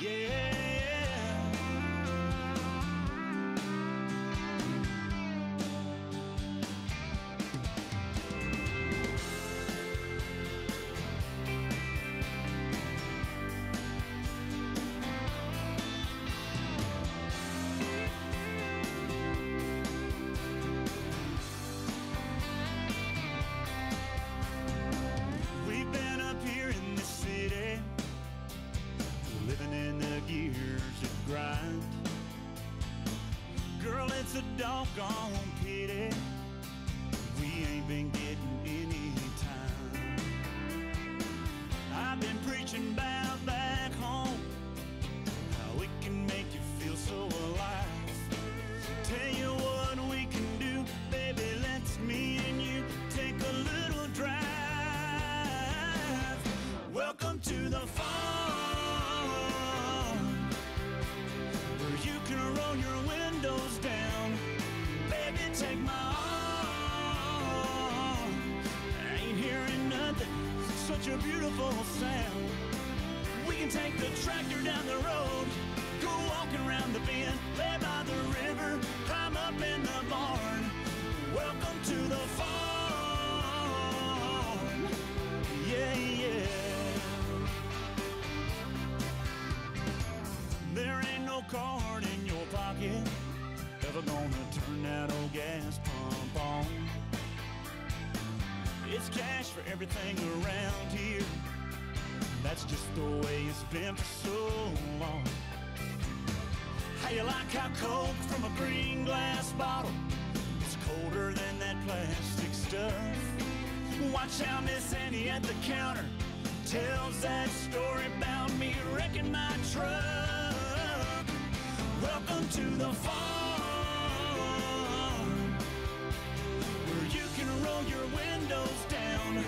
Yeah. doggone pity we ain't been getting any beautiful sound. We can take the tractor down. It's cash for everything around here. That's just the way it's been for so long. How you like how coke from a green glass bottle? It's colder than that plastic stuff. Watch how Miss Annie at the counter tells that story about me wrecking my truck. Welcome to the farm. Goes down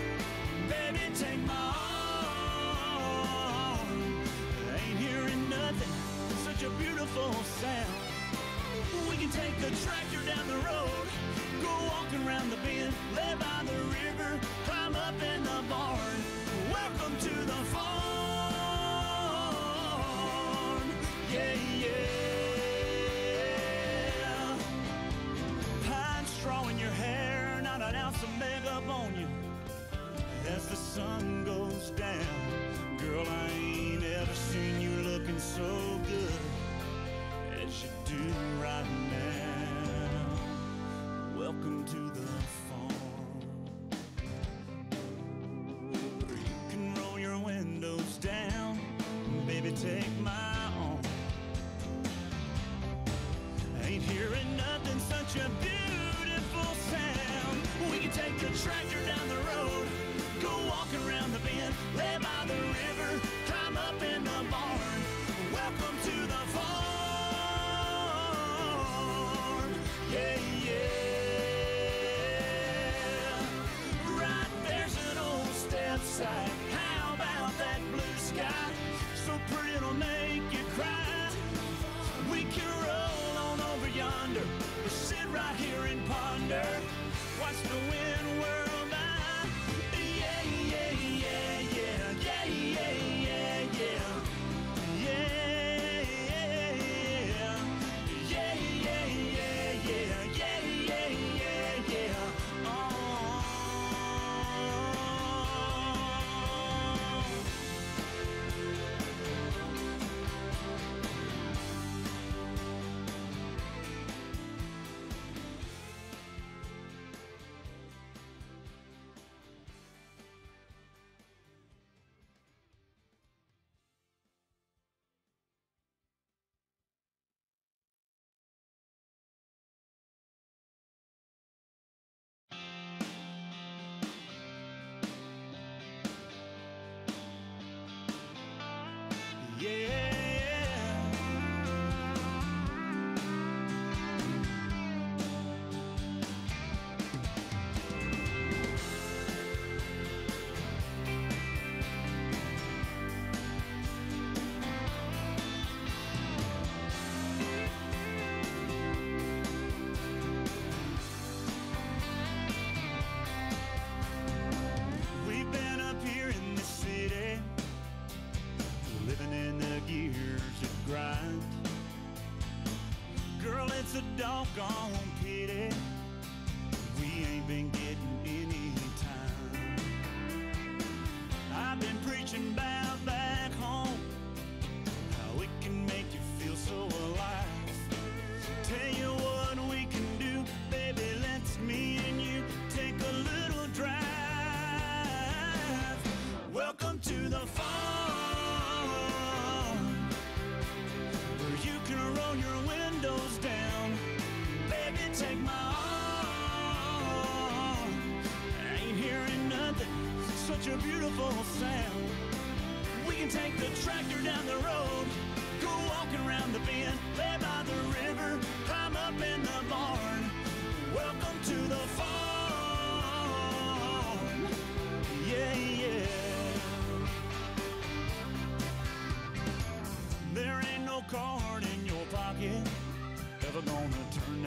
on you as the sun goes down. Girl, I ain't ever seen you looking so good as you do right now. lost away. years of grind. Girl, it's a doggone pity we ain't been getting any time. I've been preaching back. A beautiful sound. We can take the tractor down the road, go walking around the bend, lay by the river, climb up in the barn. Welcome to the farm. Yeah, yeah. There ain't no card in your pocket ever gonna turn